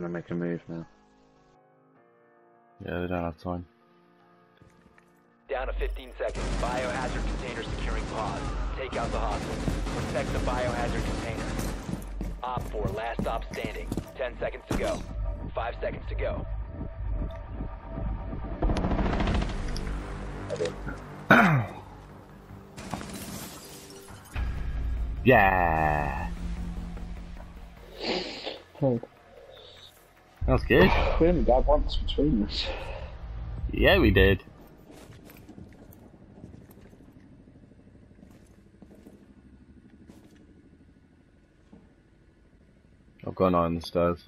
gonna make a move now. Yeah, they don't have time. Down to 15 seconds. Biohazard container securing pod. Take out the hostile. Protect the biohazard container. Op 4, last stop standing. 10 seconds to go. 5 seconds to go. Yeah. That was good. we only got once between us. Yeah, we did. I've got an eye on the stairs.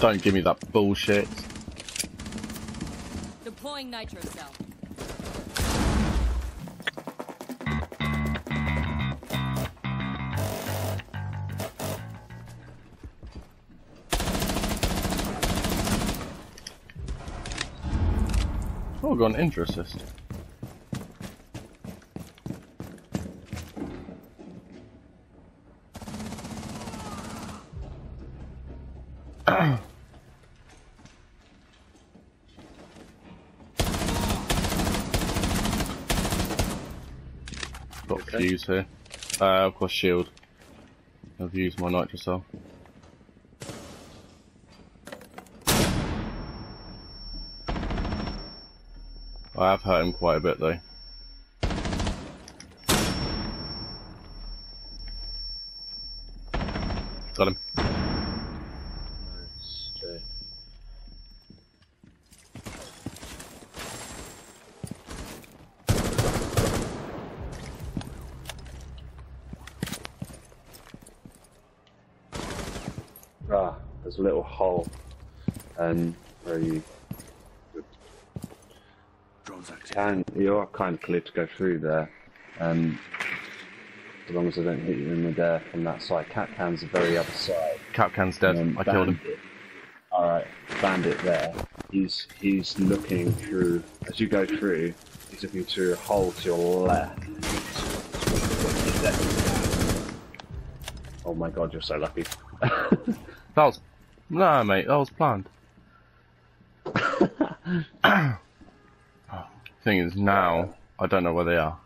Don't give me that bullshit. Deploying nitro cell. Oh, got an injury assist. Got Okay. Fuze here. Uh, of course, shield. I've used my nitrocell. I have hurt him quite a bit though. Got him. Ah, there's a little hole, um, where you can you are kind of clear to go through there, um, as long as I don't hit you in the air from that side. Kapkan's the very other side. Kapkan's dead. Um, I killed him. All right, bandit there. He's he's looking through as you go through. He's looking through a hole to your left. Oh my god, you're so lucky. That was no, mate. That was planned. Thing is, now I don't know where they are.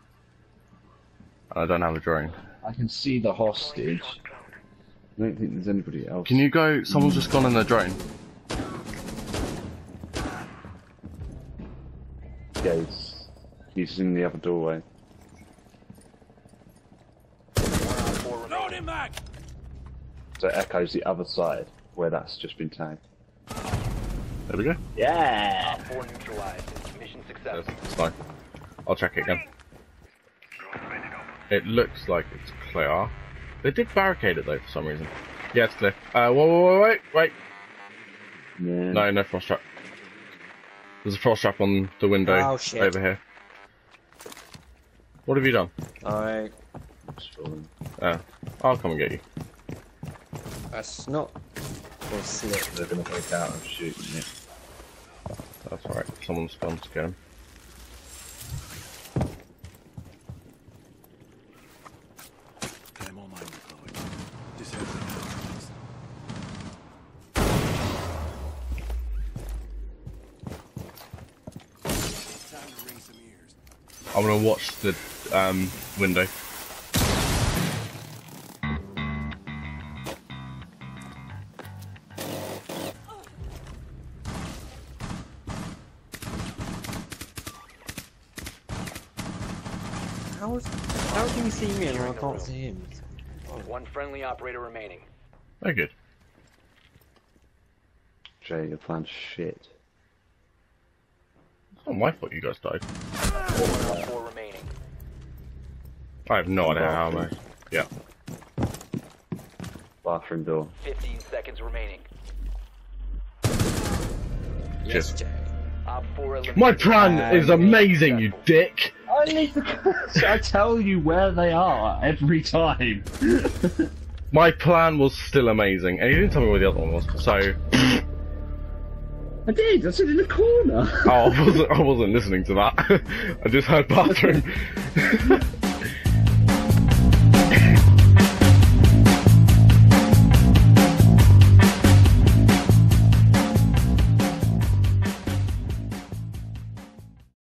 I don't have a drone. I can see the hostage. I don't think there's anybody else. Can you go? Someone's just gone in the drone. Yeah, he's, he's in the other doorway. One on 4 remaining. So Echo's the other side where that's just been tagged. There we go. Yeah. Op 4 neutralized. Mission it's fine. I'll check it again. It looks like it's clear. They did barricade it though for some reason. Yeah, it's clear. Uh, whoa, whoa, whoa, wait, wait. Yeah. No, no frost trap. There's a frost trap on the window Oh, shit. over here. What have you done? I. It's fallen. Uh, I'll come and get you. That's not. Or slip. They're gonna break out and shoot me. That's alright. Someone's gone to get him. I'm gonna watch the um, window. How is? How can you see me and I can't see him? One friendly operator remaining. Very good. Jay, your plan's shit. It's not my fault you guys died. One on 4 remaining. I have no idea how much. Yeah. Bathroom door. 15 seconds remaining. Yes, Jay. Op 4 eliminated. My plan uh, is amazing, you dick! I need to. I tell you where they are every time. My plan was still amazing, and you didn't tell me where the other one was, so... I did. I said in the corner. Oh, I wasn't, I wasn't listening to that. I just heard bathroom.